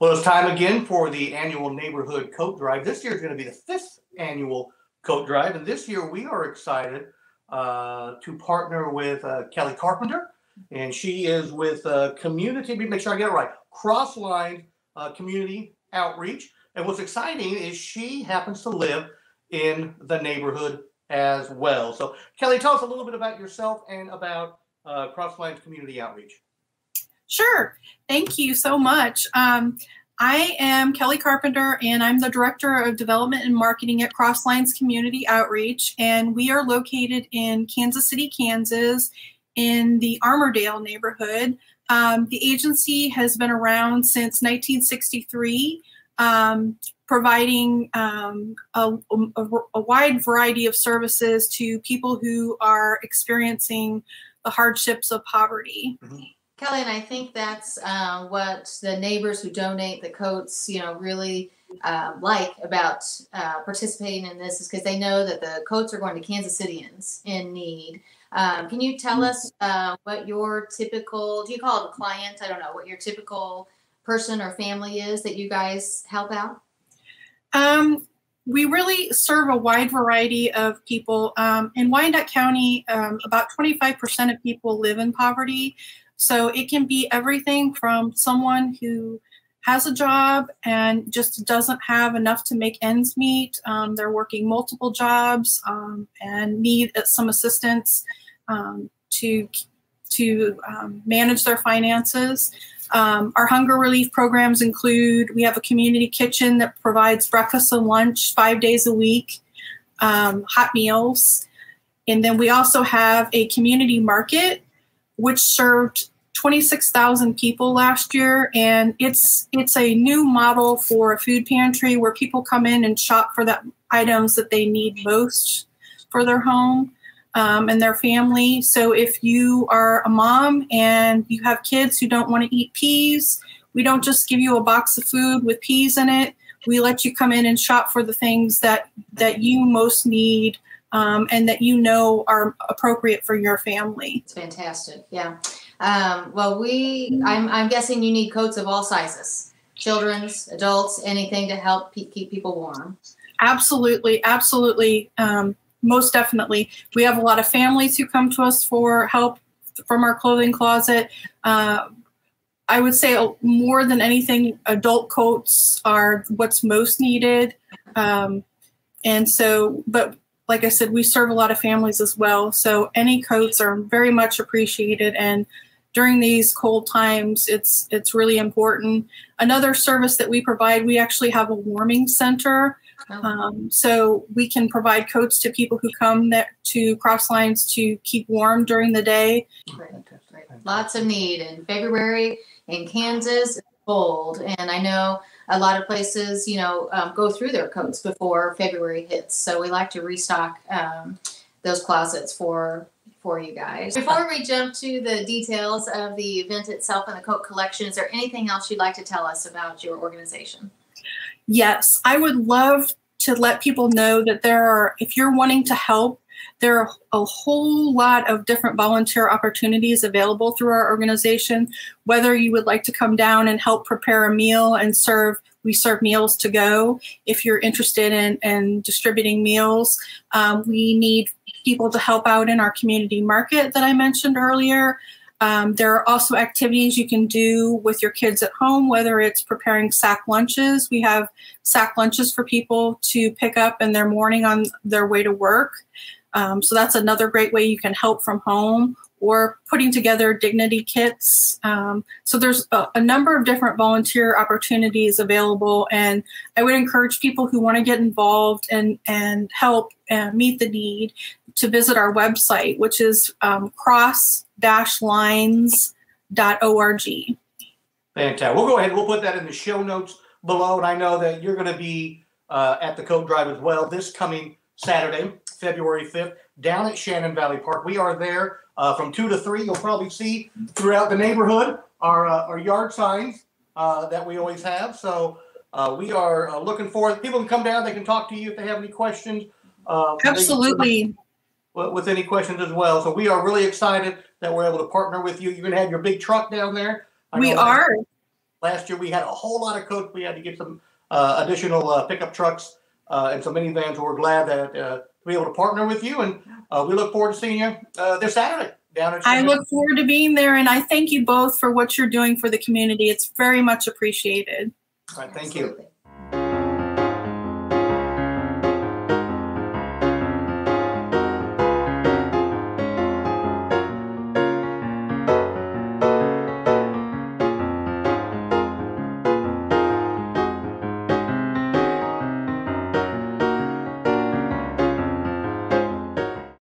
Well, it's time again for the annual neighborhood coat drive. This year is going to be the fifth annual coat drive, and this year we are excited uh, to partner with uh, Kelley Carpenter, and she is with uh, Community. Make sure I get it right. Crossline uh, Community Outreach, and what's exciting is she happens to live in the neighborhood as well. So, Kelley, tell us a little bit about yourself and about uh, Cross-Lines Community Outreach. Sure. Thank you so much. Um, I am Kelley Carpenter, and I'm the Director of Development and Marketing at Cross-Lines Community Outreach. And we are located in Kansas City, Kansas, in the Armourdale neighborhood. Um, the agency has been around since 1963, um, providing um, a, a, a wide variety of services to people who are experiencing the hardships of poverty. Mm-hmm. Kelley, and I think that's uh, what the neighbors who donate the coats, you know, really uh, like about uh, participating in this is because they know that the coats are going to Kansas Citians in need. Um, can you tell us uh, what your typical, do you call it a client? I don't know, what your typical person or family is that you guys help out? Um, we really serve a wide variety of people. Um, in Wyandotte County, um, about 25% of people live in poverty. So it can be everything from someone who has a job and just doesn't have enough to make ends meet. Um, they're working multiple jobs um, and need some assistance um, to to um, manage their finances. Um, our hunger relief programs include we have a community kitchen that provides breakfast and lunch five days a week, um, hot meals. And then we also have a community market which served 26,000 people last year. And it's it's a new model for a food pantry where people come in and shop for the items that they need most for their home um, and their family. So if you are a mom and you have kids who don't want to eat peas we don't just give you a box of food with peas in it. We let you come in and shop for the things that that you most need um, and that you know are appropriate for your family it's fantastic yeah um, well, we, I'm, I'm guessing you need coats of all sizes, children's, adults, anything to help pe- keep people warm. Absolutely, absolutely, um, most definitely. We have a lot of families who come to us for help from our clothing closet. Uh, I would say more than anything, adult coats are what's most needed. Um, and so, but like I said, we serve a lot of families as well. So any coats are very much appreciated. And during these cold times, it's it's really important. Another service that we provide, we actually have a warming center. Oh. Um, so we can provide coats to people who come that, to Cross-Lines to keep warm during the day. Right. Right. Lots of need in February in Kansas, cold, and I know a lot of places, you know, um, go through their coats before February hits. So we like to restock um, those closets for for you guys. Before we jump to the details of the event itself and the coat collection, is there anything else you'd like to tell us about your organization? Yes, I would love to let people know that there are, if you're wanting to help, there are a whole lot of different volunteer opportunities available through our organization. Whether you would like to come down and help prepare a meal and serve, we serve meals to go. If you're interested in, in distributing meals, um, we need people to help out in our community market that I mentioned earlier. Um, there are also activities you can do with your kids at home, whether it's preparing sack lunches. We have sack lunches for people to pick up in their morning on their way to work. Um, so that's another great way you can help from home or putting together dignity kits. Um, so there's a, a, number of different volunteer opportunities available, and I would encourage people who want to get involved and and help uh, meet the need to visit our website, which is um, cross-lines.org. Fantastic. We'll go ahead. We'll put that in the show notes below, and I know that you're going to be uh, at the Coat Drive as well this coming Saturday, February 5th, down at Shannon Valley Park. We are there uh, from two to three. You'll probably see throughout the neighborhood our uh, our yard signs uh, that we always have. So uh, we are uh, looking forward. People can come down. They can talk to you if they have any questions. Absolutely. With any questions as well. So we are really excited that we're able to partner with you. You're going to have your big truck down there. I we are. Last year we had a whole lot of coats. We had to get some uh, additional uh, pickup trucks uh, and some minivans. We're glad that uh, to be able to partner with you, and uh, we look forward to seeing you uh, this Saturday down at. I look forward to being there, and I thank you both for what you're doing for the community. It's very much appreciated. All right, thank you. Absolutely.